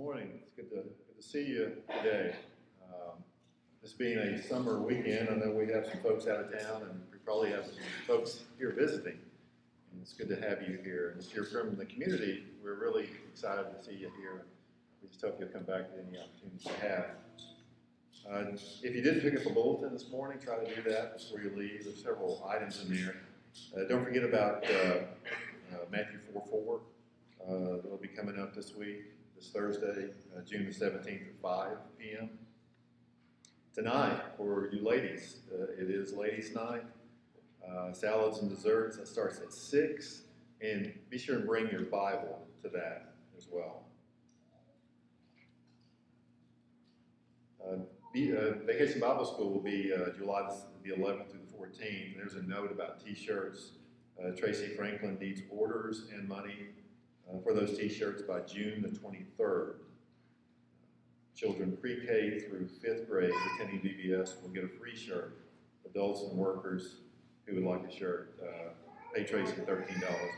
morning. It's good to, good to see you today. Um, This being a summer weekend, I know we have some folks out of town and we probably have some folks here visiting. And it's good to have you here. And if you're from the community, we're really excited to see you here. We just hope you'll come back at any opportunity you have. Uh, If you did pick up a bulletin this morning, try to do that before you leave. There's several items in there. Uh, Don't forget about uh, uh, Matthew 4 4. Uh, That'll be coming up this week, this Thursday, uh, June the 17th at 5 p.m. Tonight, for you ladies, uh, it is Ladies' Night. Uh, salads and desserts, that starts at 6. And be sure and bring your Bible to that as well. Uh, the, uh, Vacation Bible School will be uh, July the 11th through the 14th. There's a note about t-shirts. Uh, Tracy Franklin needs orders and money for those t-shirts by June the 23rd. Children pre-K through fifth grade attending VBS will get a free shirt. Adults and workers who would like a shirt, uh, pay Tracy $13.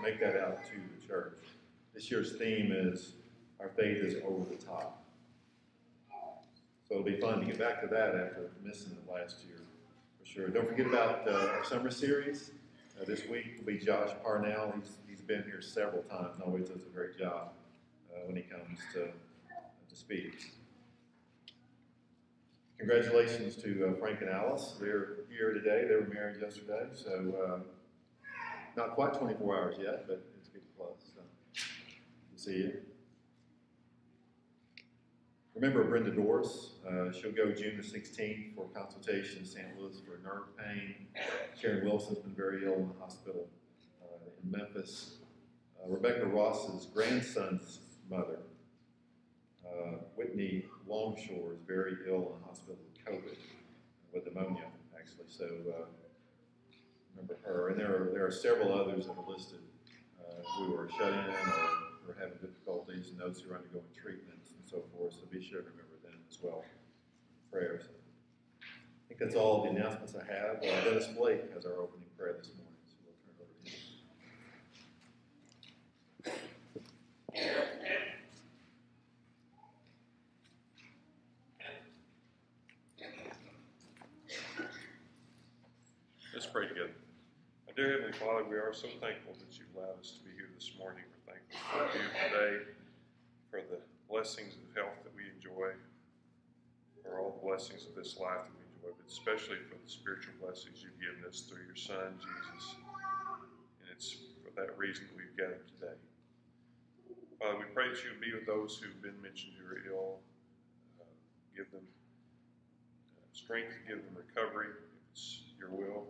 Make that out to the church. This year's theme is Our Faith is Over the Top. So it'll be fun to get back to that after missing it last year, for sure. Don't forget about uh, our summer series. Uh, this week will be Josh Parnell. He's been here several times and always does a great job uh, when he comes to, to speak. Congratulations to uh, Frank and Alice. They're here today. They were married yesterday, so uh, not quite 24 hours yet, but it's good close. So, see you. Remember Brenda Doris. Uh, she'll go June the 16th for consultation in St. Louis for nerve pain. Sharon Wilson's been very ill in the hospital in Memphis. Uh, Rebecca Ross's grandson's mother, uh, Whitney Longshore, is very ill in the hospital with COVID, with pneumonia, actually. So uh, remember her. And there are, there are several others that are listed uh, who are shut in or, or having difficulties, and those who are undergoing treatments and so forth. So be sure to remember them as well. Prayers. I think that's all the announcements I have. Uh, Dennis Blake has our opening prayer this morning, so we'll turn it over to him. Let's pray together. Our dear Heavenly Father, we are so thankful that you allowed us to be here this morning. We're thankful for you today, for the blessings of health that we enjoy, for all the blessings of this life that we enjoy, but especially for the spiritual blessings you've given us through your Son, Jesus. And it's for that reason that we've gathered today. Father, we pray that you be with those who've been mentioned who are ill. Uh, give them uh, strength, give them recovery, if it's your will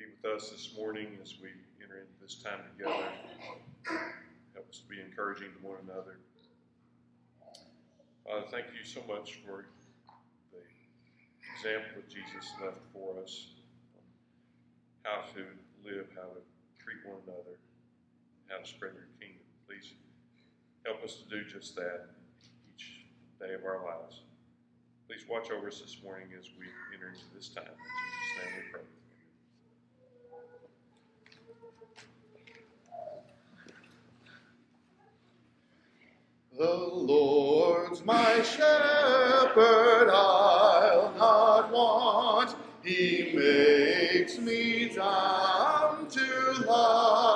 be with us this morning as we enter into this time together. Help us to be encouraging to one another. Father, thank you so much for the example that Jesus left for us how to live, how to treat one another, how to spread your help us to do just that each day of our lives. Please watch over us this morning as we enter into this time. In Jesus' name we pray. The Lord's my shepherd, I'll not want. He makes me down to lie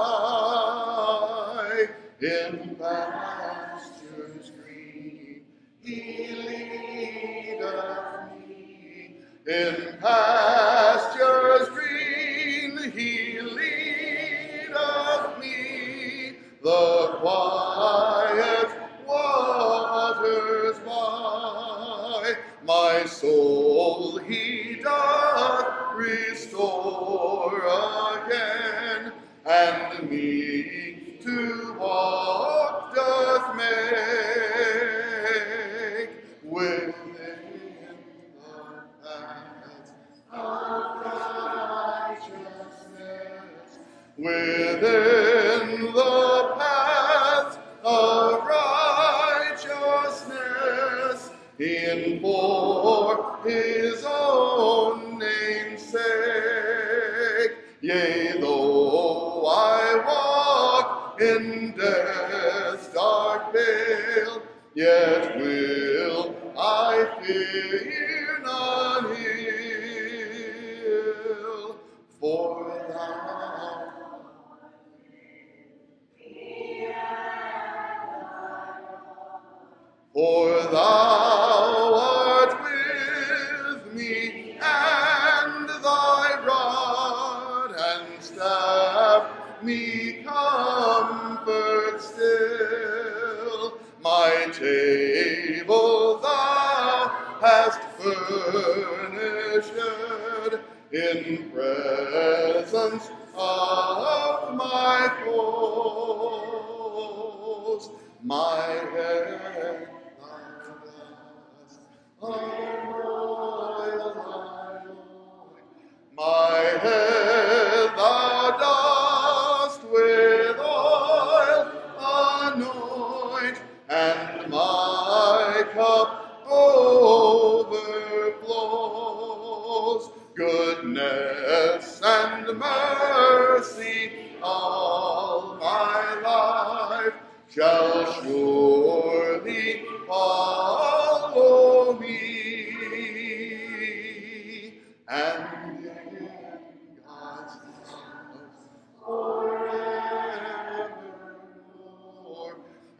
forevermore.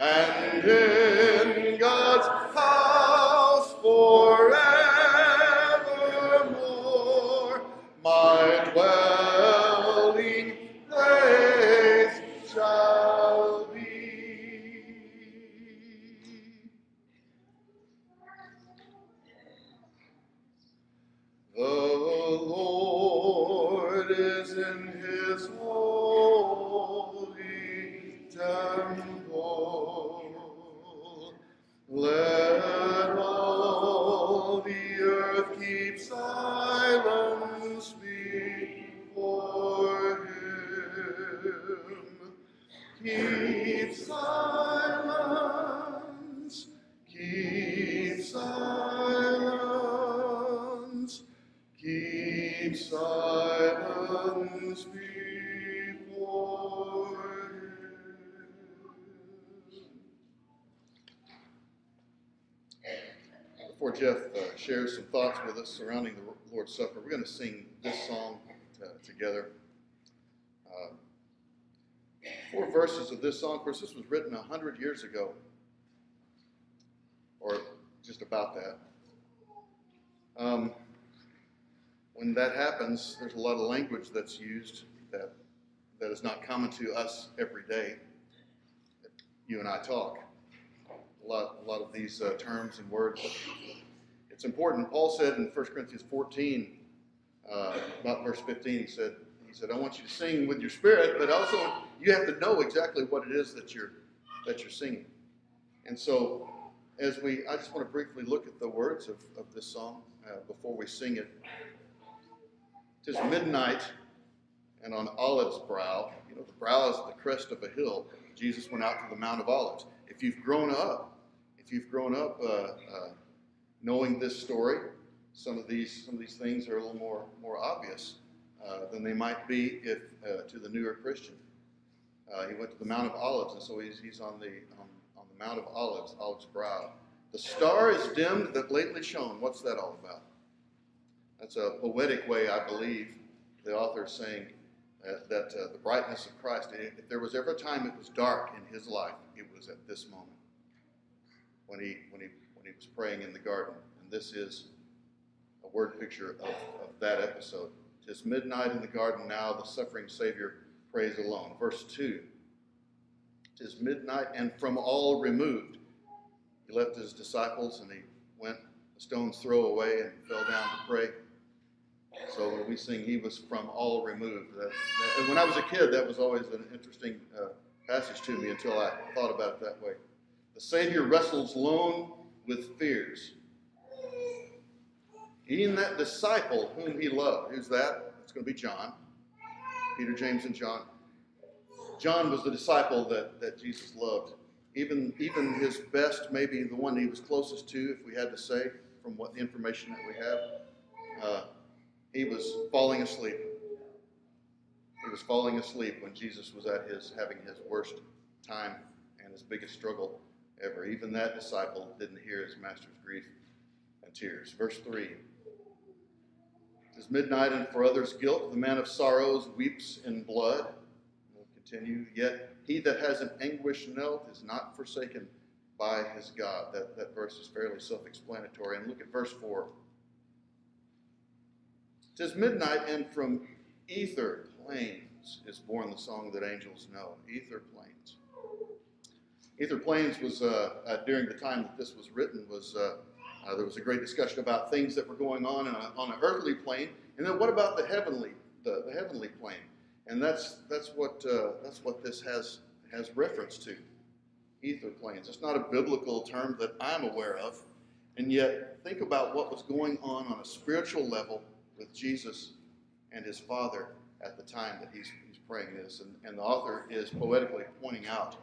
And surrounding the Lord's Supper, we're going to sing this song uh, together. Uh, four verses of this song. Of course, this was written a hundred years ago, or just about that. Um, when that happens, there's a lot of language that's used that that is not common to us every day. You and I talk. A lot, a lot of these uh, terms and words. It's important. Paul said in 1 Corinthians 14, uh, about verse 15, he said, he said, I want you to sing with your spirit, but also you have to know exactly what it is that you're that you're singing. And so, as we, I just want to briefly look at the words of, of this song uh, before we sing it. Tis midnight, and on Olive's brow, you know, the brow is the crest of a hill. Jesus went out to the Mount of Olives. If you've grown up, if you've grown up uh, uh, knowing this story, some of these some of these things are a little more more obvious uh, than they might be if uh, to the newer Christian. Uh, he went to the Mount of Olives, and so he's, he's on the um, on the Mount of Olives, Olive's brow. The star is dimmed that lately shone. What's that all about? That's a poetic way, I believe, the author is saying uh, that uh, the brightness of Christ. If there was ever a time it was dark in his life, it was at this moment when he when he when he was praying in the garden. And this is a word picture of, of that episode. Tis midnight in the garden now, the suffering Savior prays alone. Verse 2 Tis midnight and from all removed. He left his disciples and he went a stone's throw away and fell down to pray. So when we sing, He was from all removed. That, that, and when I was a kid, that was always an interesting uh, passage to me until I thought about it that way. The Savior wrestles lone with fears. Even that disciple whom he loved, who's that? It's going to be John. Peter, James, and John. John was the disciple that, that Jesus loved. Even, even his best, maybe the one he was closest to, if we had to say, from what the information that we have, uh, he was falling asleep. He was falling asleep when Jesus was at his having his worst time and his biggest struggle ever. Even that disciple didn't hear his master's grief and tears. Verse 3 It is midnight, and for others' guilt, the man of sorrows weeps in blood. We'll continue. Yet he that has an anguish knelt is not forsaken by his God. That, that verse is fairly self explanatory. And look at verse 4. Tis midnight, and from ether plains is born the song that angels know. Ether plains. Ether plains was uh, uh, during the time that this was written was uh, there was a great discussion about things that were going on a, on an earthly plane, and then what about the heavenly the, the heavenly plane? And that's that's what that's what this has has reference to. Ether planes. It's not a biblical term that I'm aware of, and yet think about what was going on on a spiritual level with Jesus and his Father at the time that he's, he's praying this. And, and the author is poetically pointing out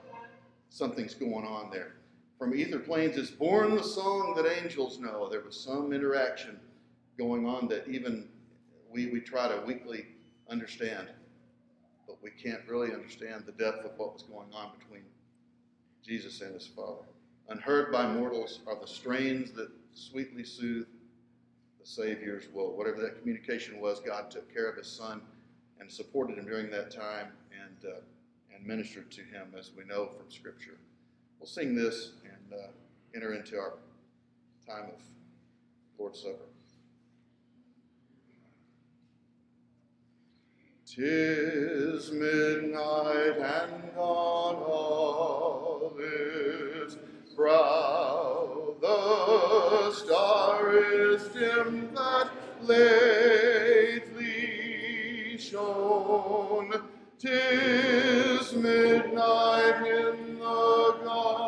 something's going on there. From ether plains is born the song that angels know. There was some interaction going on that even we, we try to weakly understand, but we can't really understand the depth of what was going on between Jesus and his Father. Unheard by mortals are the strains that sweetly soothe the Savior's will. Whatever that communication was, God took care of his Son and supported him during that time and, uh, and ministered to him, as we know from Scripture. We'll sing this and uh, enter into our time of Lord's Supper. Tis midnight and on olives brow the star is dim that lately shone. Tis midnight in the garden,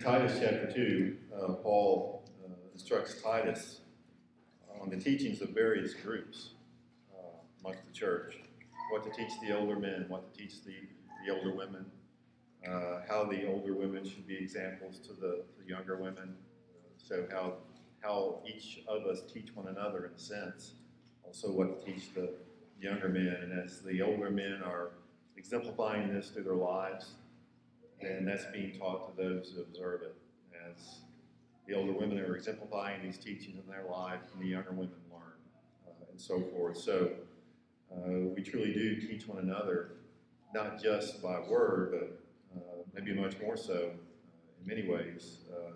Titus chapter 2, uh, Paul uh, instructs Titus on the teachings of various groups uh, amongst the church. What to teach the older men, what to teach the, the older women, uh, how the older women should be examples to the, the younger women. so, how, how each of us teach one another in a sense. Also, what to teach the younger men. And as the older men are exemplifying this through their lives, and that's being taught to those who observe it. As the older women are exemplifying these teachings in their lives, and the younger women learn, uh, and so forth. So uh, we truly do teach one another, not just by word, but uh, maybe much more so uh, in many ways. Uh,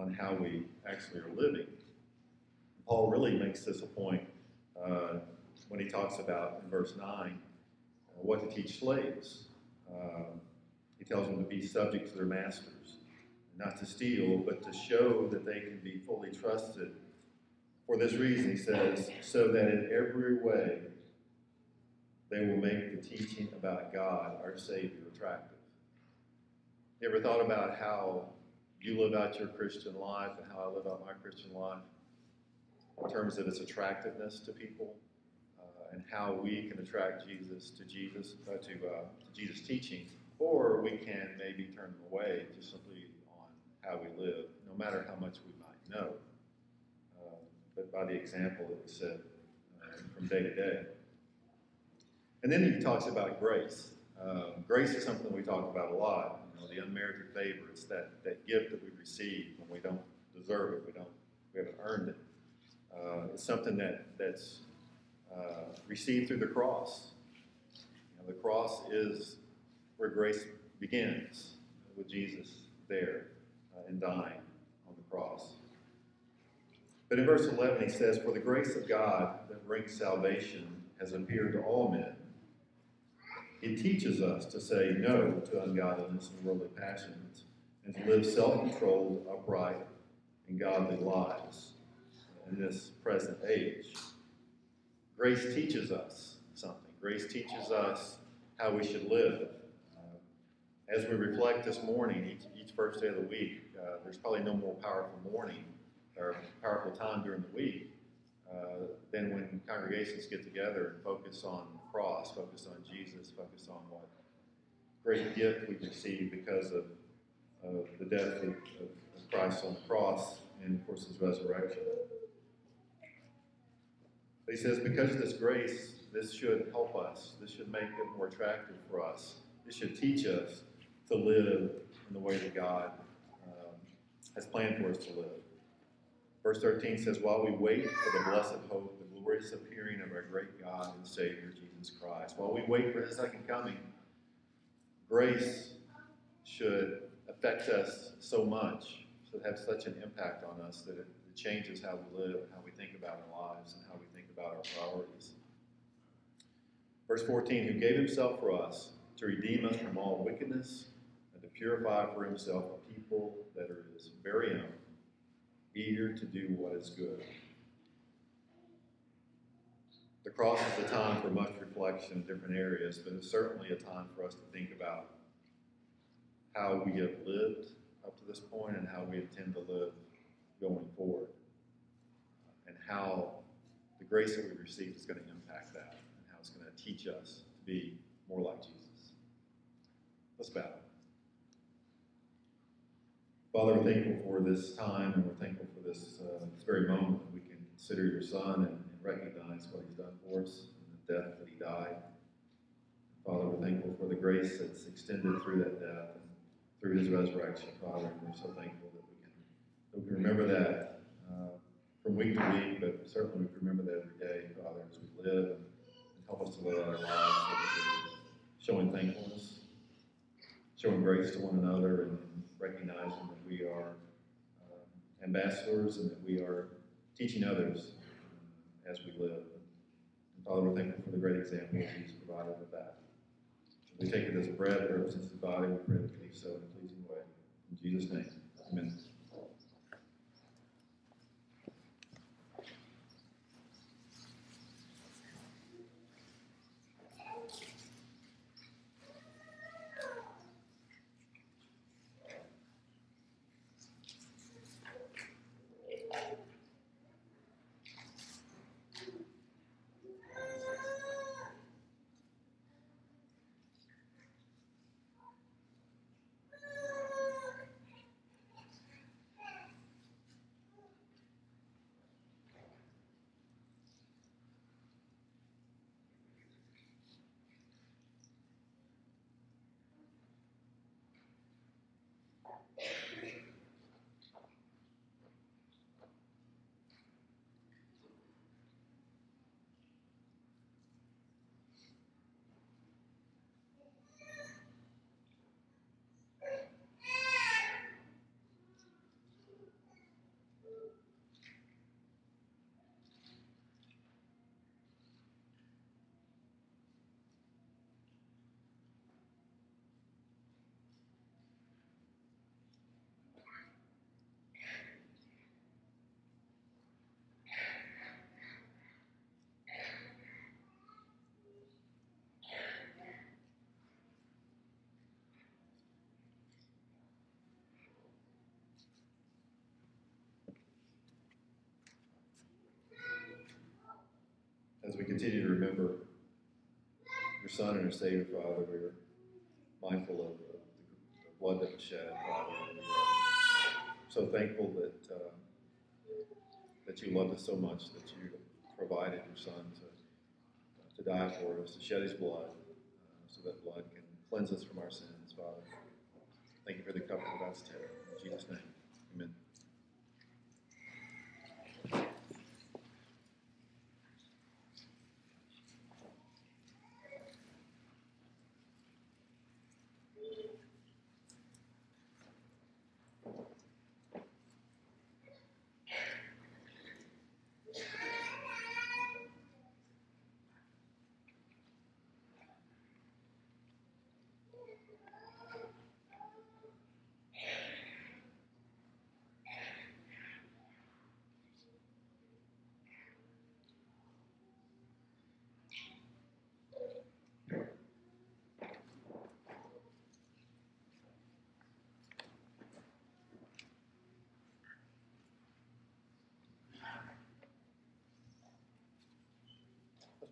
on how we actually are living. Paul really makes this a point uh, when he talks about in verse 9 uh, what to teach slaves. Uh, he tells them to be subject to their masters, not to steal, but to show that they can be fully trusted. For this reason, he says, so that in every way they will make the teaching about God, our Savior, attractive. You ever thought about how you live out your Christian life and how I live out my Christian life in terms of its attractiveness to people uh, and how we can attract Jesus to Jesus uh, to, uh, to Jesus' teaching, or we can maybe turn them away just simply on how we live, no matter how much we might know, uh, but by the example that we set uh, from day to day. And then he talks about grace. Um, grace is something we talk about a lot. You know, the unmerited favor. It's that, that gift that we receive when we don't deserve it. We don't. We haven't earned it. Uh, it's something that that's uh, received through the cross. You know, the cross is where grace begins with Jesus there uh, and dying on the cross. But in verse 11, he says, "For the grace of God that brings salvation has appeared to all men." It teaches us to say no to ungodliness and worldly passions, and to live self-controlled, upright, and godly lives in this present age. Grace teaches us something. Grace teaches us how we should live. As we reflect this morning, each, each first day of the week, uh, there's probably no more powerful morning or powerful time during the week uh, than when congregations get together and focus on the cross, focus on Jesus, focus on what great gift we receive because of, of the death of, of Christ on the cross and, of course, his resurrection. But he says, because of this grace, this should help us. This should make it more attractive for us. This should teach us to live in the way that God um, has planned for us to live. Verse 13 says, While we wait for the blessed hope, the glorious appearing of our great God and Savior, Jesus Christ, while we wait for his second coming, grace should affect us so much, should have such an impact on us that it, it changes how we live how we think about our lives and how we think about our priorities. Verse 14, who gave himself for us to redeem us from all wickedness purify for himself a people that are his very own eager to do what is good. The cross is a time for much reflection in different areas, but it's certainly a time for us to think about how we have lived up to this point and how we intend to live going forward, and how the grace that we've received is going to impact that, and how it's going to teach us to be more like Jesus. Let's bow. Father, we're thankful for this time, and we're thankful for this, uh, this very moment that we can consider your Son and, and, recognize what he's done for us and the death that he died. Father, we're thankful for the grace that's extended through that death and through his resurrection, Father, and we're so thankful that we can, that we can remember that uh, from week to week, but certainly we can remember that every day, Father, as we live and, help us to live our lives so showing thankfulness, showing grace to one another, and recognizing that we are uh, ambassadors and that we are teaching others uh, as we live. And Father, we're thankful for the great example that Jesus provided with that. We take it as bread that represents His body. We pray that we do so in a pleasing way. In Jesus' name, amen. Continue to remember your Son and your Savior, Father, we are mindful of, the blood that was shed, Father. And are so thankful that uh, that you loved us so much that you provided your Son to, to die for us, to shed his blood, uh, so that blood can cleanse us from our sins, Father. Thank you for the cup of us, Terry. In Jesus' name, amen.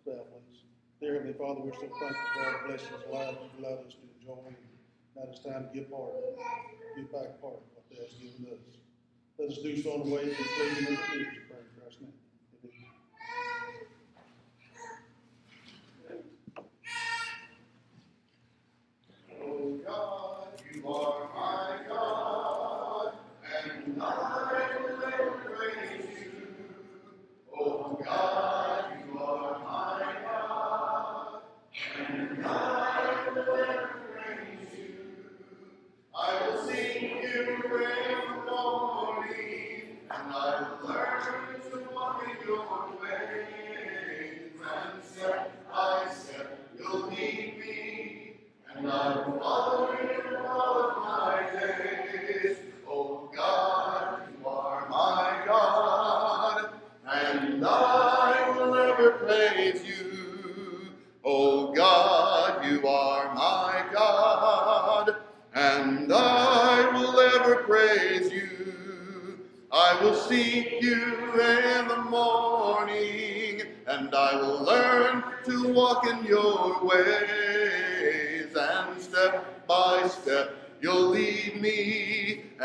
Please. Dear Heavenly Father, we're so thankful for all the blessings, lives you've allowed us to enjoy. Now it's time to give part give back part of what Thou hast given us. Let us do so in a way that pleases and pleases pray in Christ's name.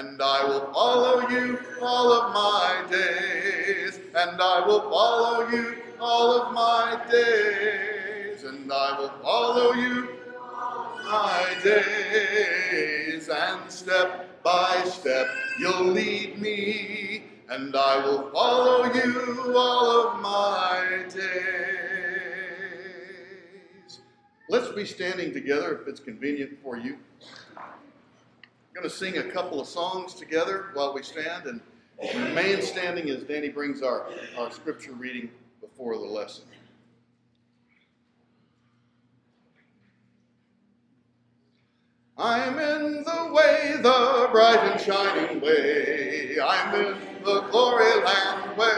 And I will follow you all of my days, and I will follow you all of my days, and I will follow you all of my days, and step by step you'll lead me, and I will follow you all of my days. Let's be standing together if it's convenient for you. Going to sing a couple of songs together while we stand, and remain standing as Danny brings our, our scripture reading before the lesson. I'm in the way, the bright and shining way. I'm in the glory land way.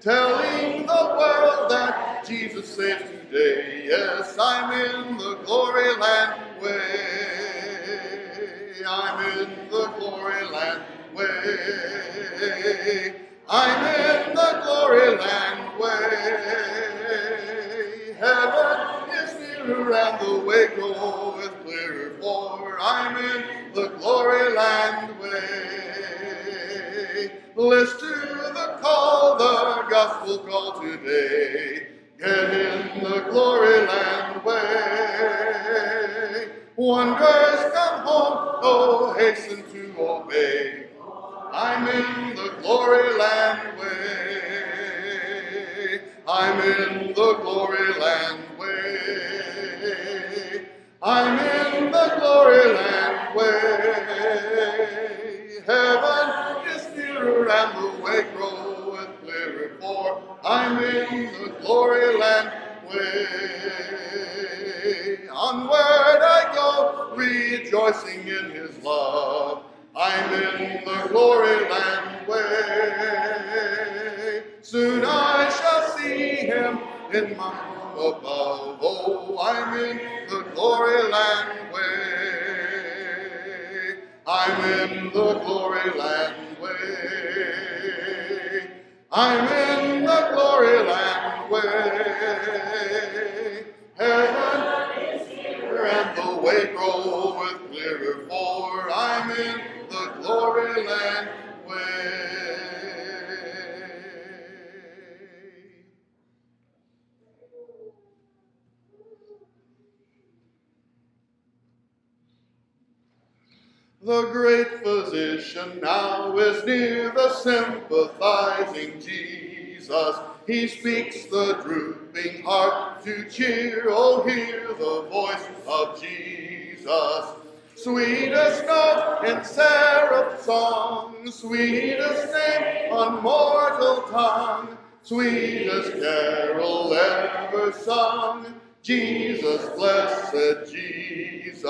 Telling the world that Jesus saves today. Yes, I'm in the glory land way. Land way. I'm in the glory land way. I'm in the glory land above. Oh, I'm in the glory land way. I'm in the glory land way. I'm in the glory land way. Heaven is here and the way groweth clearer, for I'm in the glory land way. The great physician now is near the sympathizing Jesus. He speaks the drooping heart to cheer. Oh, hear the voice of Jesus. Sweetest note in seraph song, sweetest name on mortal tongue, sweetest carol ever sung. Jesus, blessed Jesus.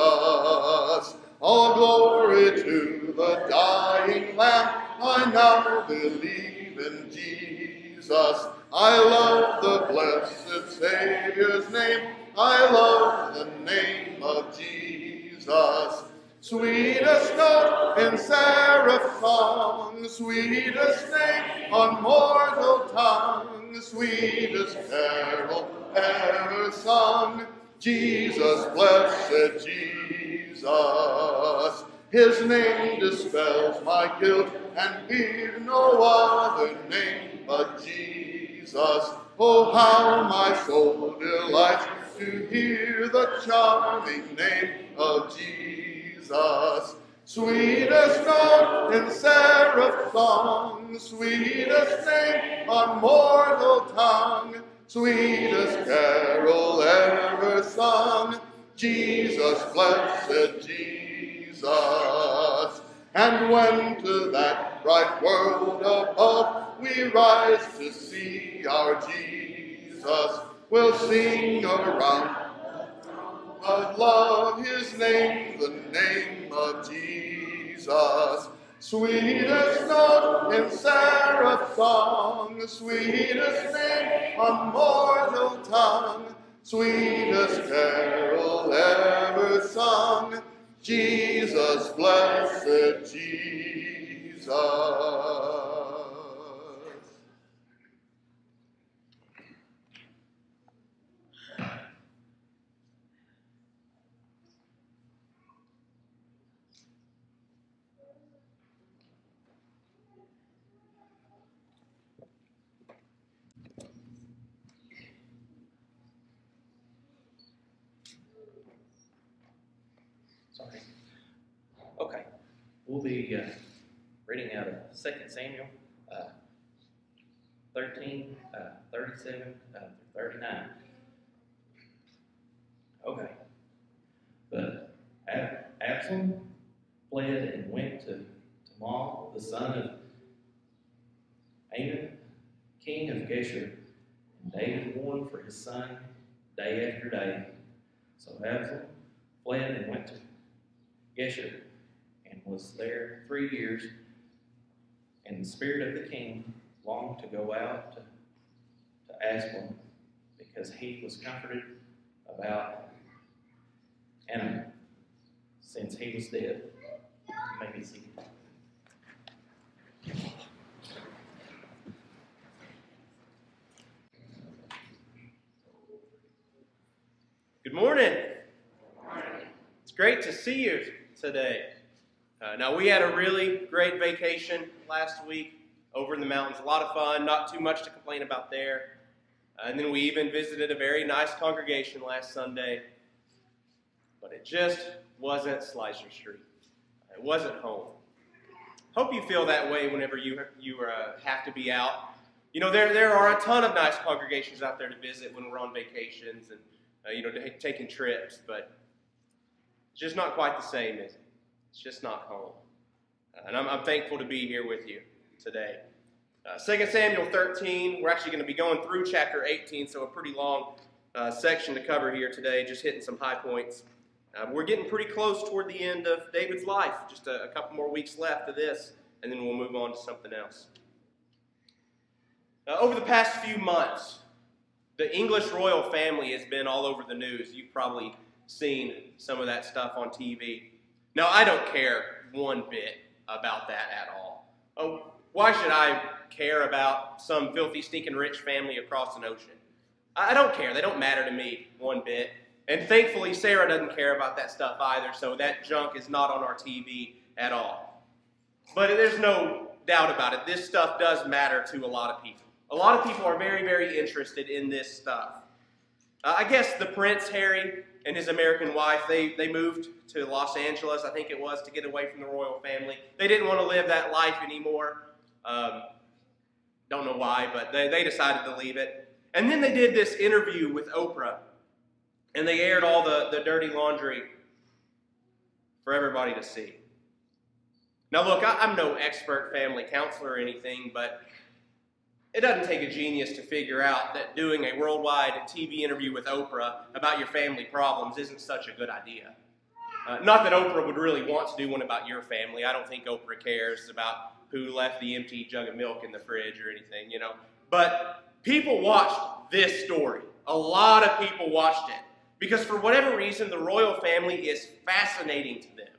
All glory to the dying Lamb. I now believe in Jesus. I love the blessed Savior's name. I love the name of Jesus. Sweetest note in seraph song, sweetest name on mortal tongue, sweetest carol ever sung. Jesus, blessed Jesus. His name dispels my guilt and fear, no other name but Jesus. Oh, how my soul delights to hear the charming name of Jesus. Sweetest note in seraph song, sweetest name on mortal tongue, sweetest carol ever sung, Jesus, blessed Jesus. And when to that bright world above we rise to see our Jesus, we'll sing around of love his name, the name of Jesus. Sweetest note in seraph song, sweetest name on mortal tongue, sweetest carol ever sung, Jesus, blessed Jesus. Sorry. Okay, we'll be uh, reading out of Second Samuel uh, 13, uh, 37 uh, through 39. Okay. But Ab- Absalom fled and went to Tamal, the son of Amon, king of Geshur. And David mourned for his son day after day. So Absalom fled and went to And was there three years. And the spirit of the king longed to go out to, to Aslan because he was comforted about Anna since he was dead. Maybe see. Good morning. It's great to see you today. Uh, now, we had a really great vacation last week over in the mountains. A lot of fun, not too much to complain about there. Uh, and then we even visited a very nice congregation last Sunday. But it just wasn't Slicer Street. It wasn't home. Hope you feel that way whenever you, you uh, have to be out. You know, there, there are a ton of nice congregations out there to visit when we're on vacations and, uh, you know, taking trips, but it's just not quite the same, is it? It's just not home. Uh, and I'm, I'm thankful to be here with you today. Uh, 2 Samuel 13, we're actually going to be going through chapter 18, so a pretty long uh, section to cover here today, just hitting some high points. Uh, we're getting pretty close toward the end of David's life, just a, a couple more weeks left of this, and then we'll move on to something else. Uh, over the past few months, the English royal family has been all over the news. You've probably seen some of that stuff on TV. Now, I don't care one bit about that at all. Oh, why should I care about some filthy, stinking rich family across an ocean? I don't care. They don't matter to me one bit. And thankfully, Sarah doesn't care about that stuff either, so that junk is not on our TV at all. But there's no doubt about it. This stuff does matter to a lot of people. A lot of people are very, very interested in this stuff. Uh, I guess the Prince Harry and his American wife, they, they moved to Los Angeles, I think it was, to get away from the royal family. They didn't want to live that life anymore. Um, don't know why, but they, they decided to leave it. And then they did this interview with Oprah, and they aired all the, the dirty laundry for everybody to see. Now, look, I, I'm no expert family counselor or anything, but it doesn't take a genius to figure out that doing a worldwide TV interview with Oprah about your family problems isn't such a good idea. Uh, not that Oprah would really want to do one about your family. I don't think Oprah cares about who left the empty jug of milk in the fridge or anything, you know. But people watched this story. A lot of people watched it because, for whatever reason, the royal family is fascinating to them,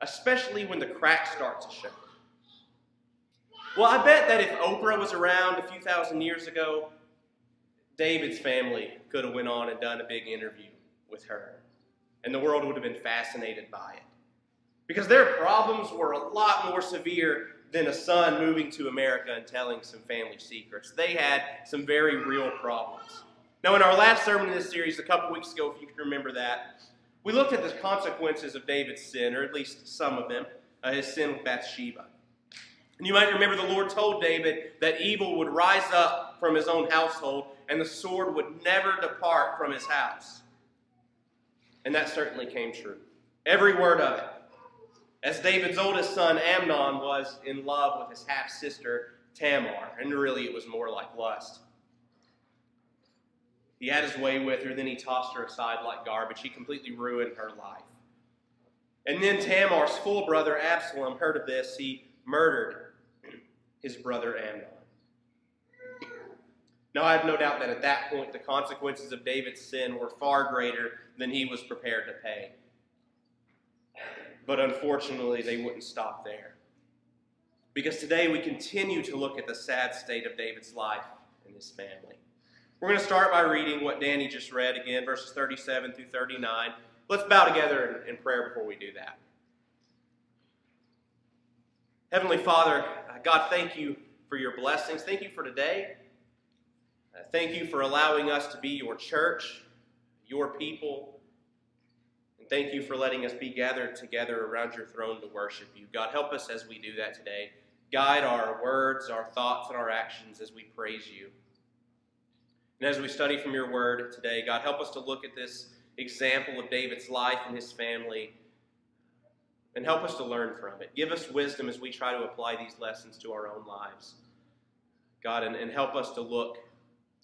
especially when the cracks start to show. Well, I bet that if Oprah was around a few thousand years ago, David's family could have went on and done a big interview with her. And the world would have been fascinated by it. Because their problems were a lot more severe than a son moving to America and telling some family secrets. They had some very real problems. Now, in our last sermon in this series, a couple weeks ago, if you can remember that, we looked at the consequences of David's sin, or at least some of them, uh, his sin with Bathsheba. And you might remember the Lord told David that evil would rise up from his own household and the sword would never depart from his house. And that certainly came true. Every word of it. As David's oldest son, Amnon, was in love with his half sister, Tamar, and really it was more like lust. He had his way with her, then he tossed her aside like garbage. He completely ruined her life. And then Tamar's full brother, Absalom, heard of this. He murdered his brother Amnon. Now, I have no doubt that at that point the consequences of David's sin were far greater than he was prepared to pay. But unfortunately, they wouldn't stop there. Because today we continue to look at the sad state of David's life and his family. We're going to start by reading what Danny just read again, verses 37 through 39. Let's bow together in, prayer before we do that. Heavenly Father, God, thank you for your blessings. Thank you for today. Uh, thank you for allowing us to be your church, your people. And thank you for letting us be gathered together around your throne to worship you. God, help us as we do that today. Guide our words, our thoughts, and our actions as we praise you. And as we study from your word today, God, help us to look at this example of David's life and his family and help us to learn from it. Give us wisdom as we try to apply these lessons to our own lives. God, and, and help us to look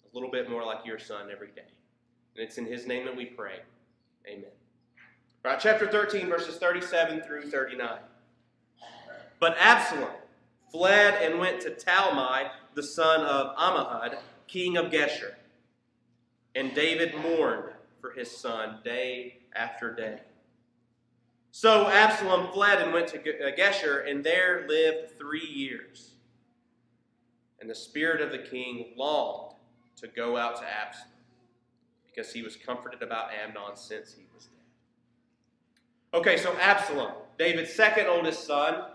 a little bit more like your son every day. And it's in his name that we pray. Amen. All right, chapter 13, verses 37 through 39. But Absalom fled and went to Talmai, the son of Ammihud, king of Geshur. And David mourned for his son day after day. So Absalom fled and went to uh, Geshur, and there lived three years. And the spirit of the king longed to go out to Absalom, because he was comforted about Amnon since he was dead. Okay, so Absalom, David's second oldest son,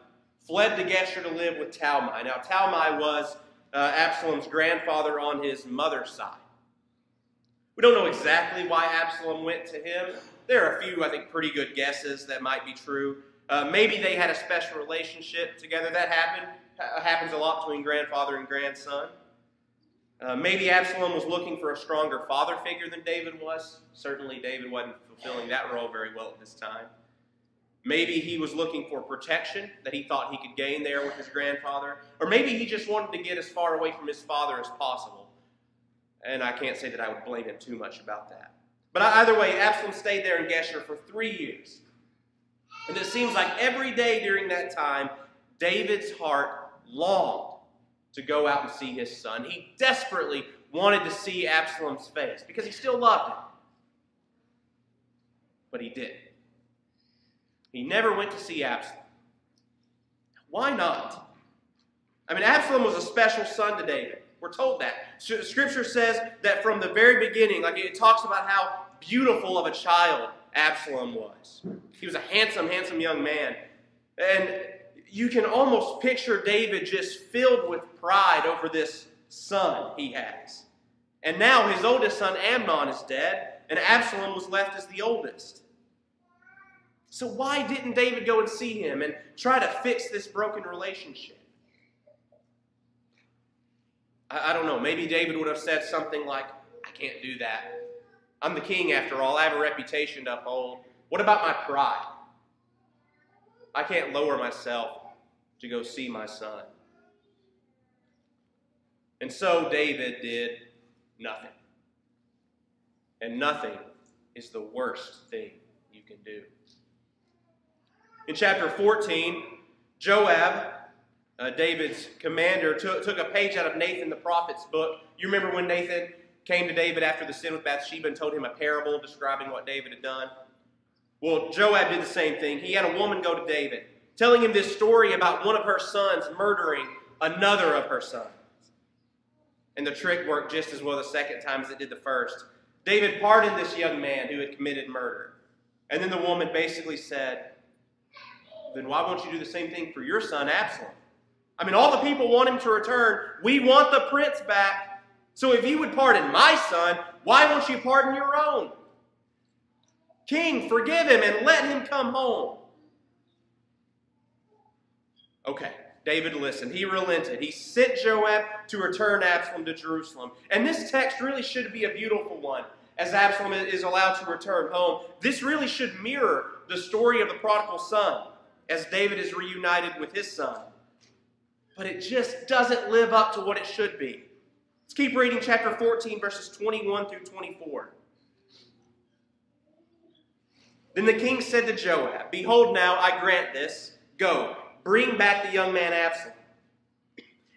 fled to Geshur to live with Talmai. Now, Talmai was uh, Absalom's grandfather on his mother's side. We don't know exactly why Absalom went to him. There are a few, I think, pretty good guesses that might be true. Uh, maybe they had a special relationship together. That happened ha- happens a lot between grandfather and grandson. Uh, maybe Absalom was looking for a stronger father figure than David was. Certainly, David wasn't fulfilling that role very well at this time. Maybe he was looking for protection that he thought he could gain there with his grandfather. Or maybe he just wanted to get as far away from his father as possible. And I can't say that I would blame him too much about that. But either way, Absalom stayed there in Geshur for three years. And it seems like every day during that time, David's heart longed to go out and see his son. He desperately wanted to see Absalom's face because he still loved him. But he didn't. He never went to see Absalom. Why not? I mean, Absalom was a special son to David. We're told that. Scripture says that from the very beginning, like it talks about how beautiful of a child Absalom was. He was a handsome, handsome young man. And you can almost picture David just filled with pride over this son he has. And now his oldest son, Amnon, is dead, and Absalom was left as the oldest. So, why didn't David go and see him and try to fix this broken relationship? I, I don't know. Maybe David would have said something like, I can't do that. I'm the king after all. I have a reputation to uphold. What about my pride? I can't lower myself to go see my son. And so David did nothing. And nothing is the worst thing you can do. In chapter 14, Joab, uh, David's commander, took, took a page out of Nathan the prophet's book. You remember when Nathan came to David after the sin with Bathsheba and told him a parable describing what David had done? Well, Joab did the same thing. He had a woman go to David, telling him this story about one of her sons murdering another of her sons. And the trick worked just as well the second time as it did the first. David pardoned this young man who had committed murder. And then the woman basically said, Then why won't you do the same thing for your son, Absalom? I mean, all the people want him to return. We want the prince back. So if you would pardon my son, why won't you pardon your own? King, forgive him and let him come home. Okay, David listened. He relented. He sent Joab to return Absalom to Jerusalem. And this text really should be a beautiful one as Absalom is allowed to return home. This really should mirror the story of the prodigal son as David is reunited with his son. But it just doesn't live up to what it should be. Let's keep reading chapter 14, verses 21 through 24. Then the king said to Joab, Behold, now I grant this. Go, bring back the young man Absalom.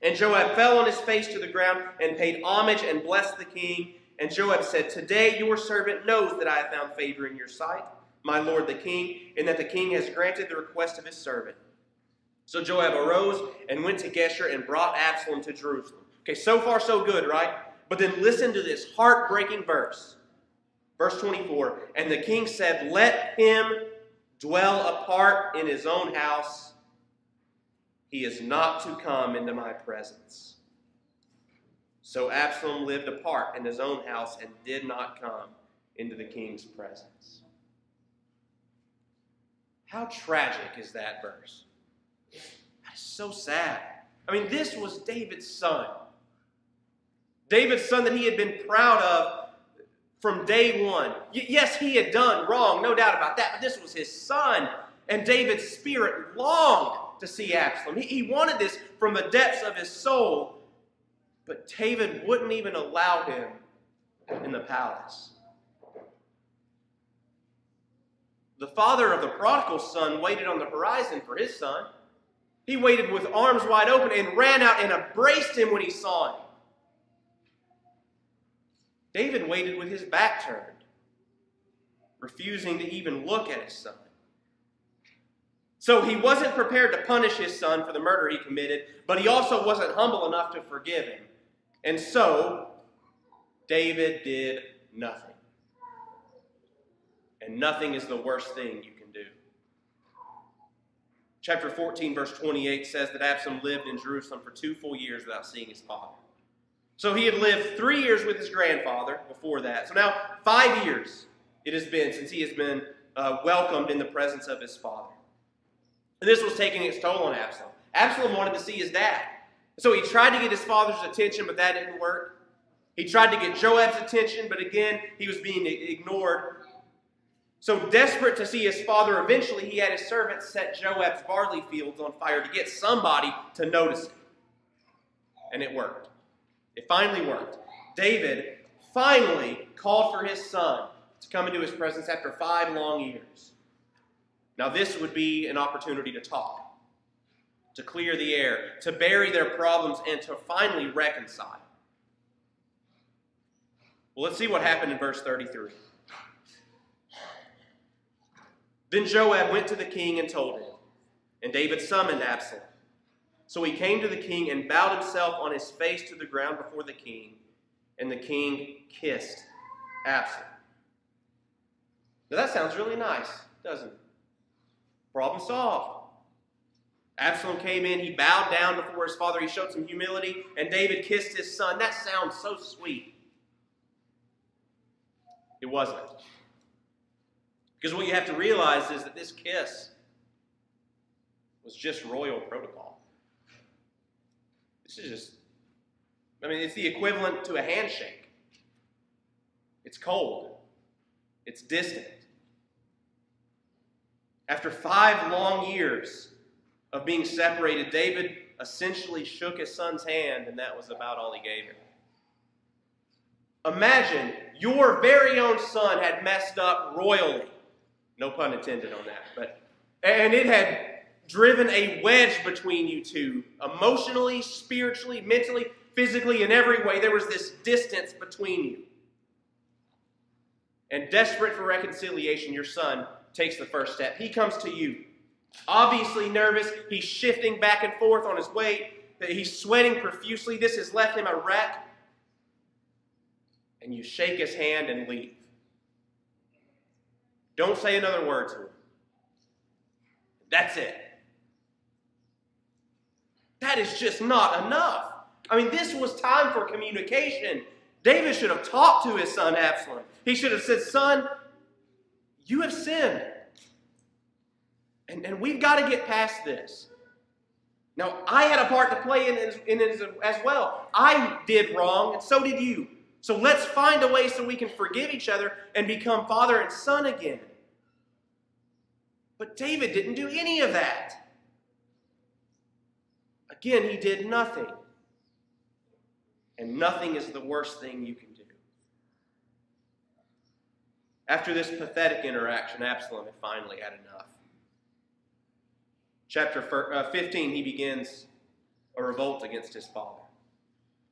And Joab fell on his face to the ground and paid homage and blessed the king. And Joab said, Today your servant knows that I have found favor in your sight, my lord the king, and that the king has granted the request of his servant. So Joab arose and went to Geshur and brought Absalom to Jerusalem. Okay, so far so good, right? But then listen to this heartbreaking verse. Verse 24 And the king said, Let him dwell apart in his own house. He is not to come into my presence. So Absalom lived apart in his own house and did not come into the king's presence. How tragic is that verse? That is so sad. I mean, this was David's son. David's son that he had been proud of from day one. Y- yes, he had done wrong, no doubt about that, but this was his son. And David's spirit longed to see Absalom. He, he wanted this from the depths of his soul, but David wouldn't even allow him in the palace. The father of the prodigal son waited on the horizon for his son. He waited with arms wide open and ran out and embraced him when he saw him. David waited with his back turned, refusing to even look at his son. So he wasn't prepared to punish his son for the murder he committed, but he also wasn't humble enough to forgive him. And so David did nothing. And nothing is the worst thing you can do. Chapter 14, verse 28 says that Absalom lived in Jerusalem for two full years without seeing his father. So he had lived three years with his grandfather before that. So now, five years it has been since he has been uh, welcomed in the presence of his father. And this was taking its toll on Absalom. Absalom wanted to see his dad. So he tried to get his father's attention, but that didn't work. He tried to get Joab's attention, but again, he was being ignored. So desperate to see his father, eventually he had his servants set Joab's barley fields on fire to get somebody to notice it. And it worked. It finally worked. David finally called for his son to come into his presence after five long years. Now, this would be an opportunity to talk, to clear the air, to bury their problems, and to finally reconcile. Well, let's see what happened in verse 33. Then Joab went to the king and told him, and David summoned Absalom. So he came to the king and bowed himself on his face to the ground before the king, and the king kissed Absalom. Now that sounds really nice, doesn't it? Problem solved. Absalom came in, he bowed down before his father, he showed some humility, and David kissed his son. That sounds so sweet. It wasn't. Because what you have to realize is that this kiss was just royal protocol. This is just, I mean, it's the equivalent to a handshake. It's cold, it's distant. After five long years of being separated, David essentially shook his son's hand, and that was about all he gave him. Imagine your very own son had messed up royally. No pun intended on that, but and it had driven a wedge between you two, emotionally, spiritually, mentally, physically, in every way. There was this distance between you. And desperate for reconciliation, your son takes the first step. He comes to you. Obviously nervous, he's shifting back and forth on his weight, he's sweating profusely. This has left him a wreck. And you shake his hand and leave. Don't say another word to him. That's it. That is just not enough. I mean, this was time for communication. David should have talked to his son Absalom. He should have said, Son, you have sinned. And, and we've got to get past this. Now, I had a part to play in in it as well. I did wrong, and so did you. So let's find a way so we can forgive each other and become father and son again. But David didn't do any of that. Again, he did nothing. And nothing is the worst thing you can do. After this pathetic interaction, Absalom had finally had enough. Chapter uh, 15, he begins a revolt against his father.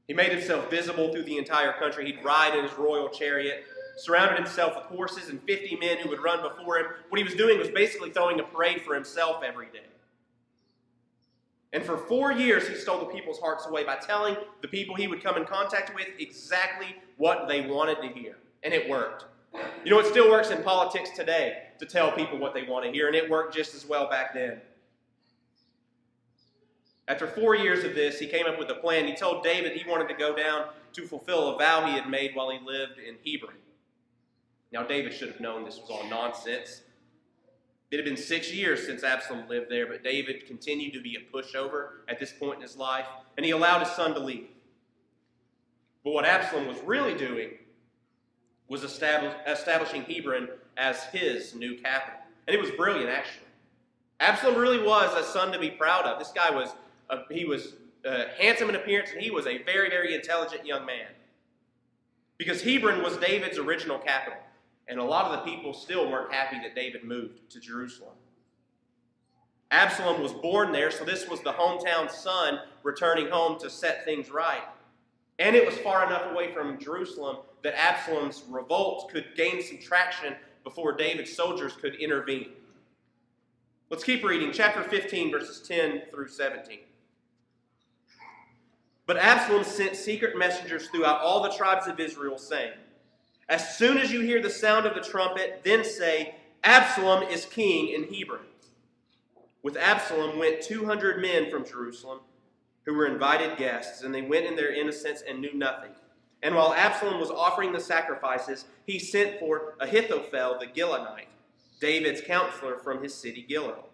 He made himself visible through the entire country. He'd ride in his royal chariot, surrounded himself with horses and 50 men who would run before him. What he was doing was basically throwing a parade for himself every day. And for four years, he stole the people's hearts away by telling the people he would come in contact with exactly what they wanted to hear. And it worked. You know, it still works in politics today to tell people what they want to hear, and it worked just as well back then. After four years of this, he came up with a plan. He told David he wanted to go down to fulfill a vow he had made while he lived in Hebron. Now, David should have known this was all nonsense. It had been six years since Absalom lived there, but David continued to be a pushover at this point in his life, and he allowed his son to leave. But what Absalom was really doing was establish, establishing Hebron as his new capital. And it was brilliant, actually. Absalom really was a son to be proud of. This guy was, a, he was uh, handsome in appearance, and he was a very, very intelligent young man. Because Hebron was David's original capital. And a lot of the people still weren't happy that David moved to Jerusalem. Absalom was born there, so this was the hometown son returning home to set things right. And it was far enough away from Jerusalem that Absalom's revolt could gain some traction before David's soldiers could intervene. Let's keep reading, chapter 15, verses 10 through 17. But Absalom sent secret messengers throughout all the tribes of Israel, saying, as soon as you hear the sound of the trumpet, then say, Absalom is king in Hebron. With Absalom went 200 men from Jerusalem who were invited guests, and they went in their innocence and knew nothing. And while Absalom was offering the sacrifices, he sent for Ahithophel the Gilonite, David's counselor from his city Gilgal.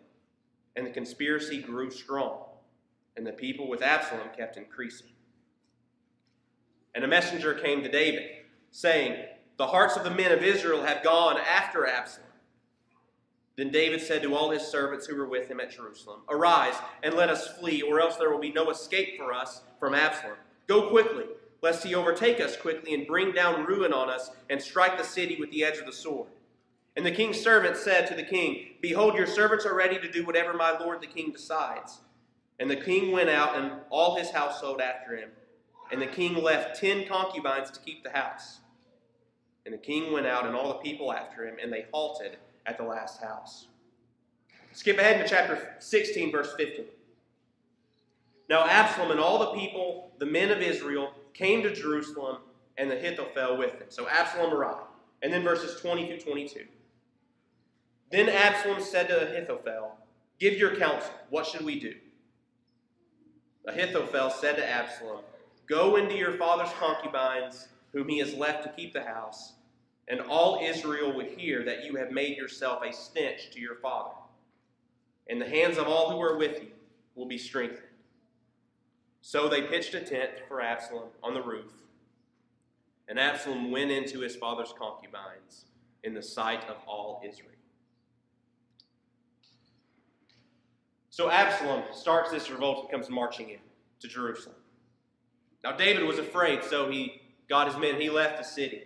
And the conspiracy grew strong, and the people with Absalom kept increasing. And a messenger came to David, saying, the hearts of the men of Israel have gone after Absalom. Then David said to all his servants who were with him at Jerusalem, Arise and let us flee, or else there will be no escape for us from Absalom. Go quickly, lest he overtake us quickly and bring down ruin on us and strike the city with the edge of the sword. And the king's servants said to the king, Behold, your servants are ready to do whatever my lord the king decides. And the king went out and all his household after him. And the king left ten concubines to keep the house. And the king went out and all the people after him, and they halted at the last house. Skip ahead to chapter 16, verse 15. Now Absalom and all the people, the men of Israel, came to Jerusalem, and the Ahithophel with them. So Absalom arrived. And then verses 20 through 22. Then Absalom said to Ahithophel, Give your counsel. What should we do? Ahithophel said to Absalom, Go into your father's concubines, whom he has left to keep the house, and all Israel would hear that you have made yourself a stench to your father. And the hands of all who are with you will be strengthened. So they pitched a tent for Absalom on the roof. And Absalom went into his father's concubines in the sight of all Israel. So Absalom starts this revolt and comes marching in to Jerusalem. Now David was afraid, so he got his men, he left the city.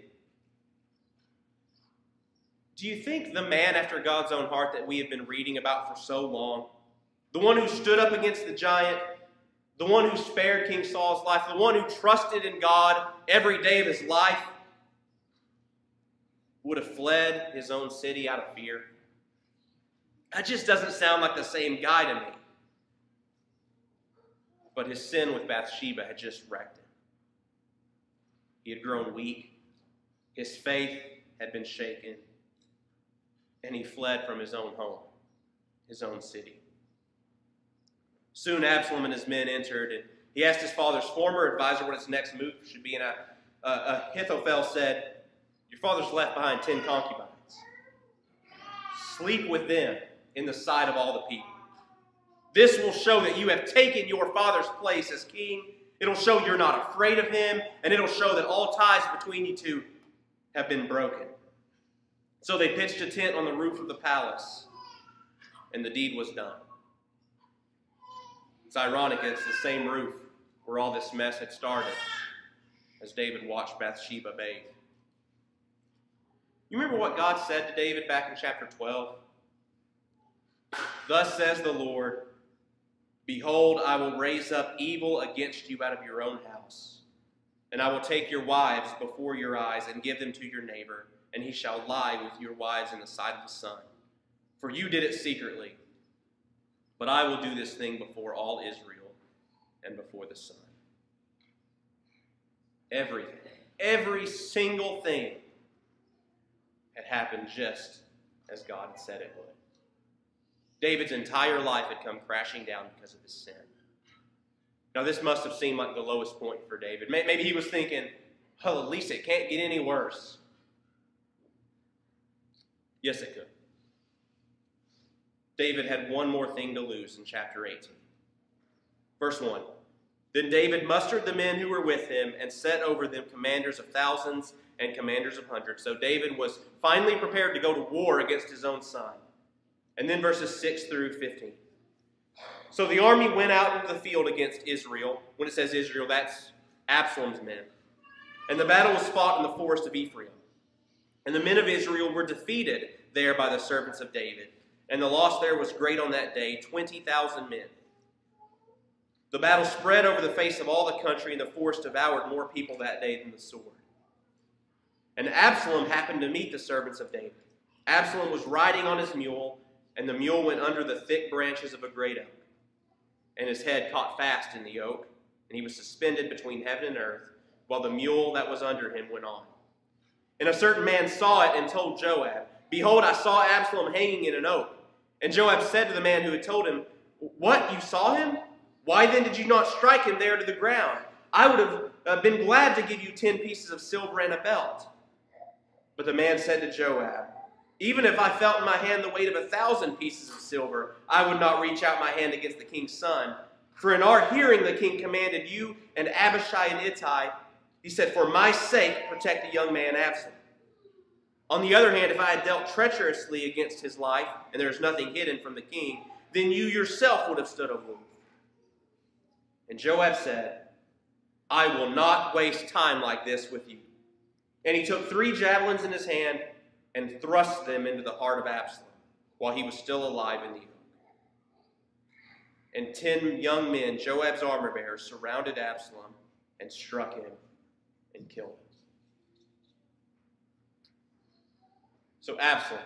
Do you think the man after God's own heart that we have been reading about for so long, the one who stood up against the giant, the one who spared King Saul's life, the one who trusted in God every day of his life, would have fled his own city out of fear? That just doesn't sound like the same guy to me. But his sin with Bathsheba had just wrecked him. He had grown weak, his faith had been shaken, and he fled from his own home, his own city. Soon Absalom and his men entered, and he asked his father's former advisor what his next move should be. And uh, uh, Ahithophel said, Your father's left behind ten concubines. Sleep with them in the sight of all the people. This will show that you have taken your father's place as king. It'll show you're not afraid of him, and it'll show that all ties between you two have been broken. So they pitched a tent on the roof of the palace, and the deed was done. It's ironic, it's the same roof where all this mess had started as David watched Bathsheba bathe. You remember what God said to David back in chapter 12? Thus says the Lord Behold, I will raise up evil against you out of your own house, and I will take your wives before your eyes and give them to your neighbor, and he shall lie with your wives in the sight of the sun. For you did it secretly, but I will do this thing before all Israel and before the sun. Everything, every single thing had happened just as God had said it would. David's entire life had come crashing down because of his sin. Now, this must have seemed like the lowest point for David. Maybe he was thinking, well, at least it can't get any worse. Yes, it could. David had one more thing to lose in chapter 18. Verse 1 Then David mustered the men who were with him and set over them commanders of thousands and commanders of hundreds. So David was finally prepared to go to war against his own son. And then verses 6 through 15. So the army went out into the field against Israel. When it says Israel, that's Absalom's men. And the battle was fought in the forest of Ephraim. And the men of Israel were defeated there by the servants of David. And the loss there was great on that day 20,000 men. The battle spread over the face of all the country, and the forest devoured more people that day than the sword. And Absalom happened to meet the servants of David. Absalom was riding on his mule and the mule went under the thick branches of a great oak. And his head caught fast in the oak, and he was suspended between heaven and earth, while the mule that was under him went on. And a certain man saw it and told Joab, Behold, I saw Absalom hanging in an oak. And Joab said to the man who had told him, What, you saw him? Why then did you not strike him there to the ground? I would have uh, been glad to give you ten pieces of silver and a belt. But the man said to Joab, even if I felt in my hand the weight of a thousand pieces of silver, I would not reach out my hand against the king's son. For in our hearing the king commanded you and Abishai and Ittai, he said, For my sake, protect the young man Absalom. On the other hand, if I had dealt treacherously against his life, and there is nothing hidden from the king, then you yourself would have stood aloof. And Joab said, I will not waste time like this with you. And he took three javelins in his hand and thrust them into the heart of Absalom while he was still alive in the oak. And ten young men, Joab's armor bearers, surrounded Absalom and struck him and killed him. So, Absalom,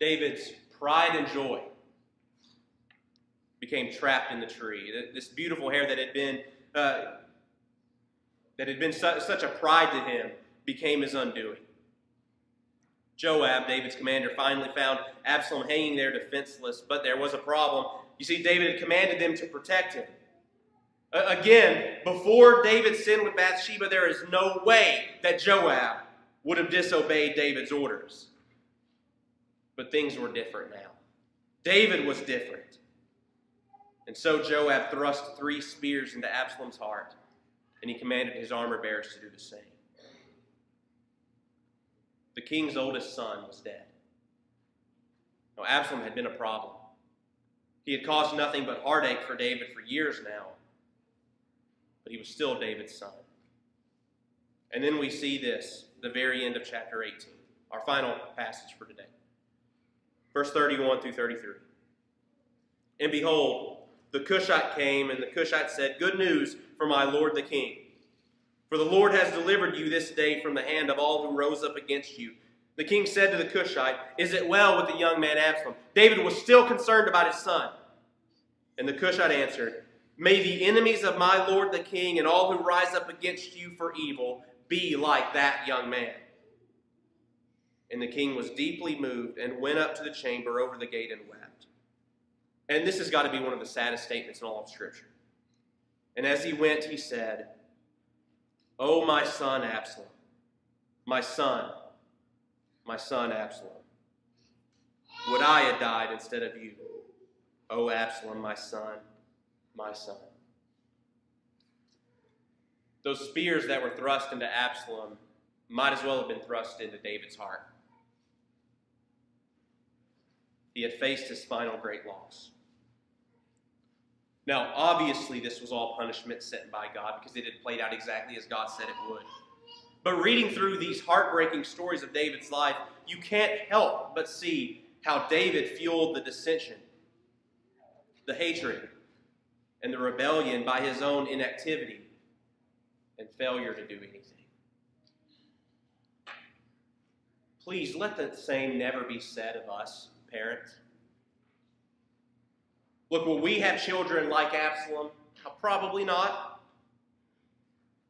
David's pride and joy, became trapped in the tree. This beautiful hair that had been uh, that had been su- such a pride to him became his undoing. Joab, David's commander, finally found Absalom hanging there defenseless, but there was a problem. You see, David had commanded them to protect him. Again, before David's sin with Bathsheba, there is no way that Joab would have disobeyed David's orders. But things were different now. David was different. And so Joab thrust three spears into Absalom's heart, and he commanded his armor bearers to do the same. The king's oldest son was dead. Now, Absalom had been a problem. He had caused nothing but heartache for David for years now, but he was still David's son. And then we see this, the very end of chapter 18, our final passage for today. Verse 31 through 33. And behold, the Cushite came, and the Cushite said, Good news for my lord the king. For the Lord has delivered you this day from the hand of all who rose up against you. The king said to the Cushite, Is it well with the young man Absalom? David was still concerned about his son. And the Cushite answered, May the enemies of my lord the king and all who rise up against you for evil be like that young man. And the king was deeply moved and went up to the chamber over the gate and wept. And this has got to be one of the saddest statements in all of Scripture. And as he went, he said, Oh, my son Absalom, my son, my son Absalom, would I had died instead of you. Oh, Absalom, my son, my son. Those spears that were thrust into Absalom might as well have been thrust into David's heart. He had faced his final great loss. Now, obviously, this was all punishment sent by God because it had played out exactly as God said it would. But reading through these heartbreaking stories of David's life, you can't help but see how David fueled the dissension, the hatred, and the rebellion by his own inactivity and failure to do anything. Please let the same never be said of us, parents. Look, will we have children like Absalom? Uh, probably not.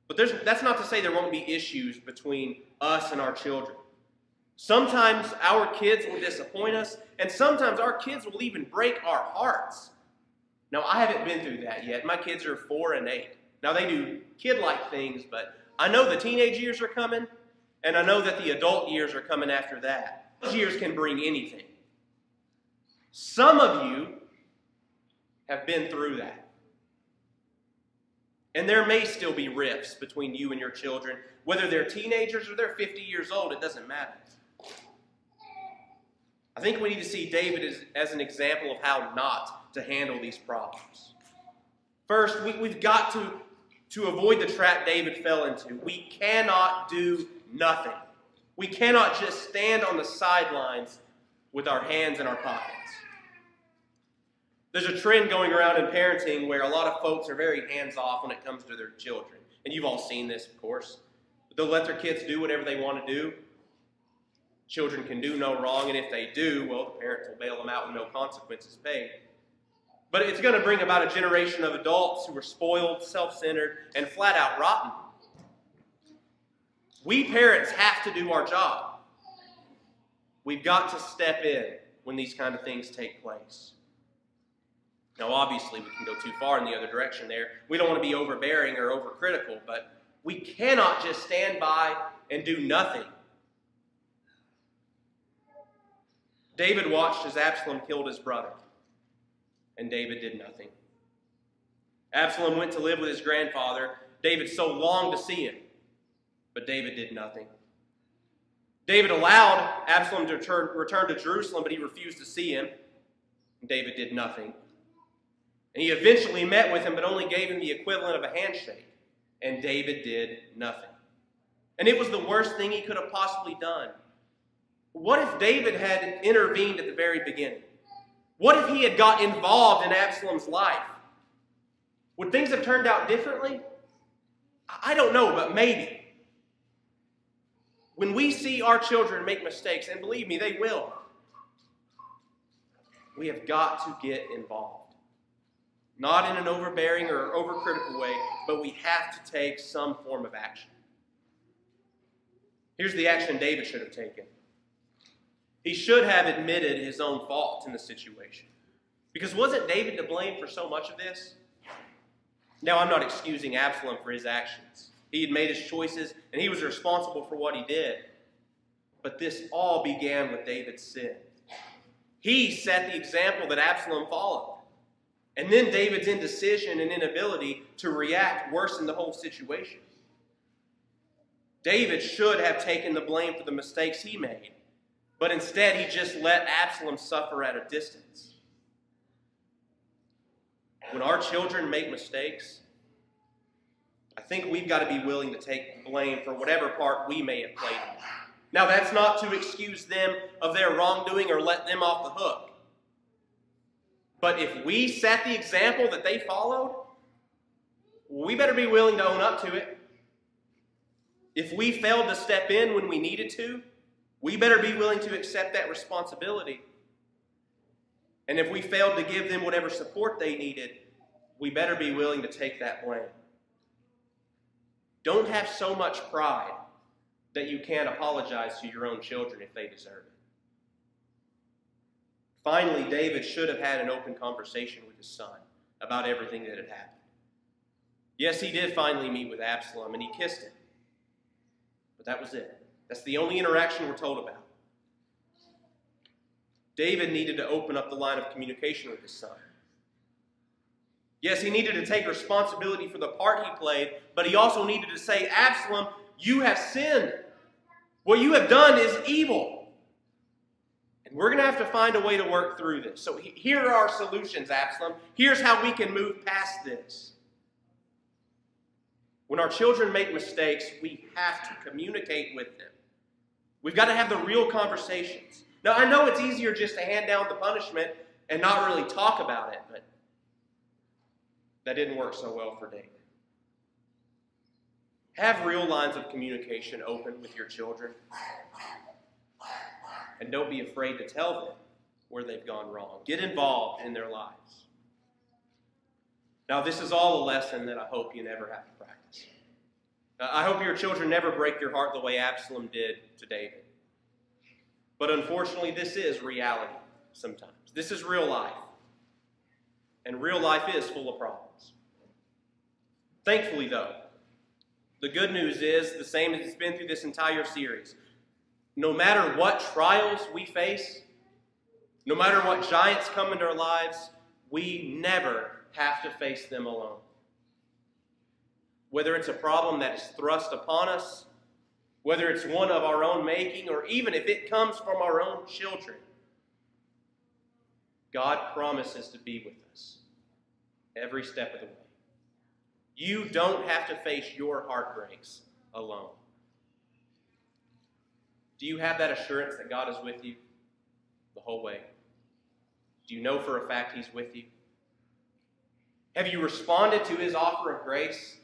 But that's not to say there won't be issues between us and our children. Sometimes our kids will disappoint us, and sometimes our kids will even break our hearts. Now, I haven't been through that yet. My kids are four and eight. Now, they do kid like things, but I know the teenage years are coming, and I know that the adult years are coming after that. Those years can bring anything. Some of you have been through that. And there may still be rifts between you and your children, whether they're teenagers or they're 50 years old, it doesn't matter. I think we need to see David as, as an example of how not to handle these problems. First, we, we've got to, to avoid the trap David fell into. We cannot do nothing. We cannot just stand on the sidelines with our hands in our pockets. There's a trend going around in parenting where a lot of folks are very hands off when it comes to their children. And you've all seen this, of course. They'll let their kids do whatever they want to do. Children can do no wrong, and if they do, well, the parents will bail them out with no consequences paid. But it's going to bring about a generation of adults who are spoiled, self centered, and flat out rotten. We parents have to do our job. We've got to step in when these kind of things take place. Now, obviously, we can go too far in the other direction there. We don't want to be overbearing or overcritical, but we cannot just stand by and do nothing. David watched as Absalom killed his brother, and David did nothing. Absalom went to live with his grandfather. David so longed to see him, but David did nothing. David allowed Absalom to return, return to Jerusalem, but he refused to see him. David did nothing. And he eventually met with him, but only gave him the equivalent of a handshake. And David did nothing. And it was the worst thing he could have possibly done. What if David had intervened at the very beginning? What if he had got involved in Absalom's life? Would things have turned out differently? I don't know, but maybe. When we see our children make mistakes, and believe me, they will, we have got to get involved. not in an overbearing or overcritical way, but we have to take some form of action. Here's the action David should have taken. He should have admitted his own fault in the situation. Because wasn't David to blame for so much of this? Now, I'm not excusing Absalom for his actions. He had made his choices, and he was responsible for what he did. But this all began with David's sin. He set the example that Absalom followed. And then David's indecision and inability to react worsened the whole situation. David should have taken the blame for the mistakes he made, but instead he just let Absalom suffer at a distance. When our children make mistakes, I think we've got to be willing to take blame for whatever part we may have played. Now, that's not to excuse them of their wrongdoing or let them off the hook. But if we set the example that they followed, we better be willing to own up to it. If we failed to step in when we needed to, we better be willing to accept that responsibility. And if we failed to give them whatever support they needed, we better be willing to take that blame. Don't have so much pride that you can't apologize to your own children if they deserve it. Finally, David should have had an open conversation with his son about everything that had happened. Yes, he did finally meet with Absalom and he kissed him. But that was it. That's the only interaction we're told about. David needed to open up the line of communication with his son. Yes, he needed to take responsibility for the part he played, but he also needed to say, Absalom, you have sinned. What you have done is evil. And we're going to have to find a way to work through this. So here are our solutions, Absalom. Here's how we can move past this. When our children make mistakes, we have to communicate with them. We've got to have the real conversations. Now, I know it's easier just to hand down the punishment and not really talk about it, but that didn't work so well for David. Have real lines of communication open with your children. And don't be afraid to tell them where they've gone wrong. Get involved in their lives. Now, this is all a lesson that I hope you never have. Uh, I hope your children never break your heart the way Absalom did to David. But unfortunately, this is reality sometimes. This is real life. And real life is full of problems. Thankfully, though, the good news is the same as it's been through this entire series. No matter what trials we face, no matter what giants come into our lives, we never have to face them alone. Whether it's a problem that is thrust upon us, whether it's one of our own making, or even if it comes from our own children, God promises to be with us every step of the way. You don't have to face your heartbreaks alone. Do you have that assurance that God is with you the whole way? Do you know for a fact He's with you? Have you responded to His offer of grace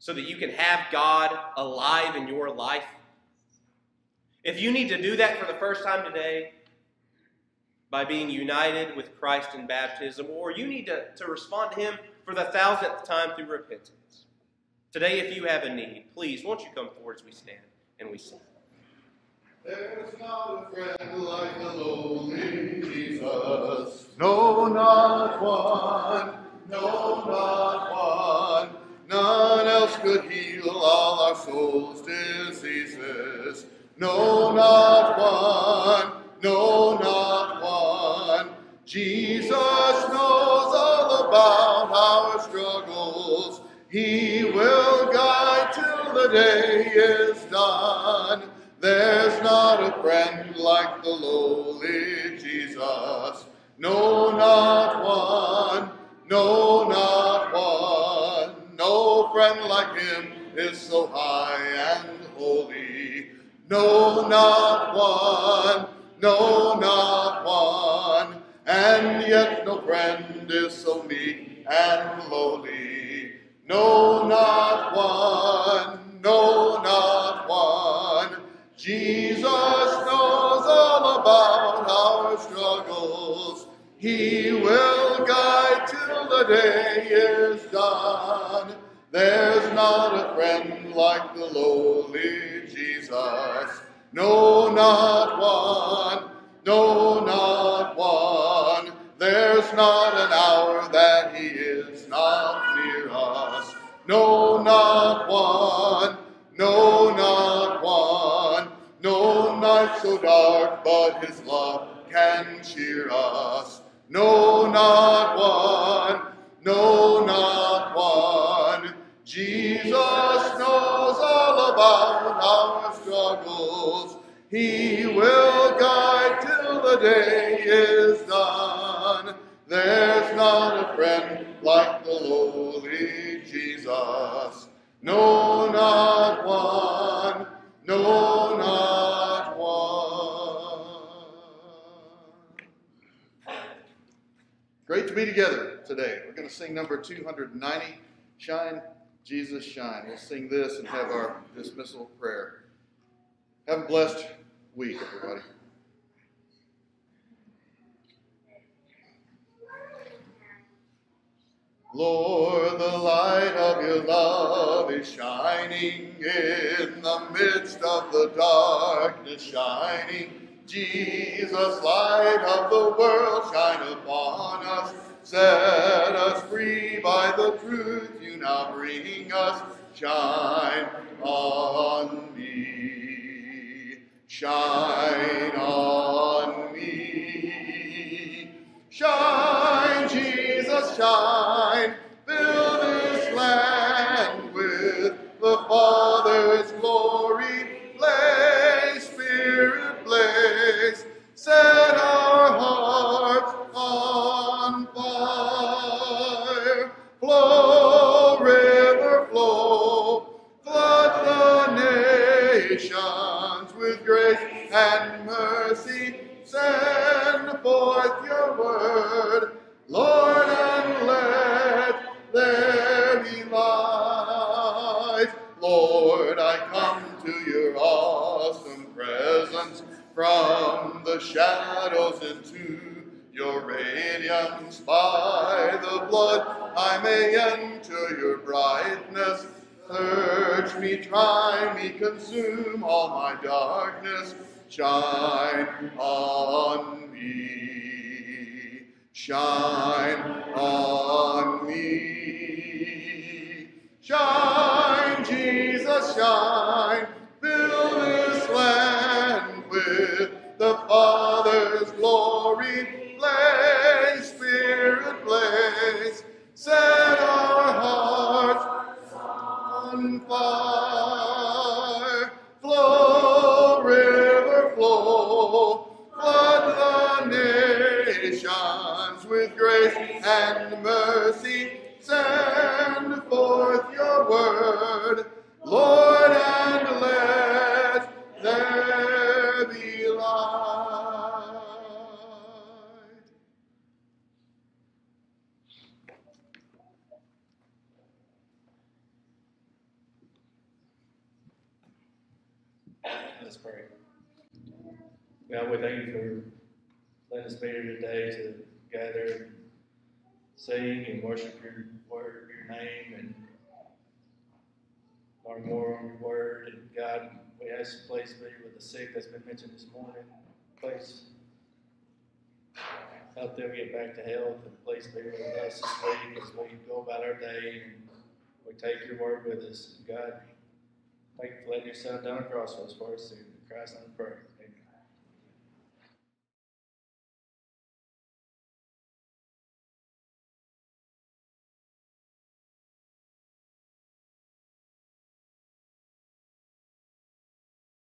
so that you can have God alive in your life? If you need to do that for the first time today, by being united with Christ in baptism, or you need to, to respond to Him for the thousandth time through repentance. Today, if you have a need, please, won't you come forward as we stand and we sing? There's not a friend like the lowly Jesus. No, not one. No, not one. None else could heal all our soul's diseases. No, not one. No, not one. Jesus knows all about our struggles. He will guide till the day is done. There's not a friend like the lowly Jesus. No, not one. No, not. Friend like him is so high and holy. No, not one. No, not one. And yet no friend is so meek and lowly. No, not one. No, not one. Jesus knows all about our struggles. He will guide till the day is done. There's not a friend like the lowly Jesus. No, not one. No, not one. There's not an hour that he is not near us. No, not one. No, not one. No night so dark, but his love can cheer us. No, not one. He will guide till the day is done. There's not a friend like the lowly Jesus. No, not one. No, not one. Great to be together today. We're going to sing number 290, Shine, Jesus, Shine. We'll sing this and have our dismissal prayer. Have a blessed week, everybody. Lord, the light of your love is shining in the midst of the darkness, shining. Jesus, light of the world, shine upon us. Set us free by the truth you now bring us. Shine on me. Shine on me. Shine, Jesus, shine. Fill this land with the Father's to your awesome presence from the shadows into your radiance. By the blood, I may enter your brightness. Search me, try me, consume all my darkness. Shine on me. Shine on me. Shine, Jesus, shine. Lord, and let there be light. Let's pray. God, we thank you for letting us be here today to gather and sing and worship your word, your name, and more on your word. And God, we ask you please be with the sick that's been mentioned this morning. Please help them get back to health, and please be with us this week as we go about our day and we take your word with us. God, thank you for letting your son down the cross for us for us. In Christ's name, I pray.